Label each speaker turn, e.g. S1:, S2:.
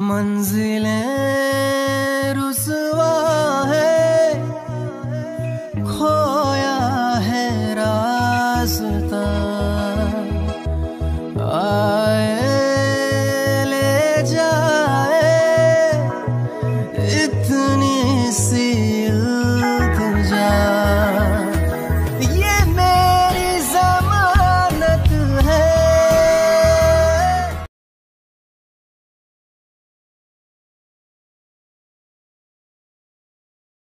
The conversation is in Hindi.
S1: मंजिलें रुसवा है खोया है रास्ता। आए ले जाए इतनी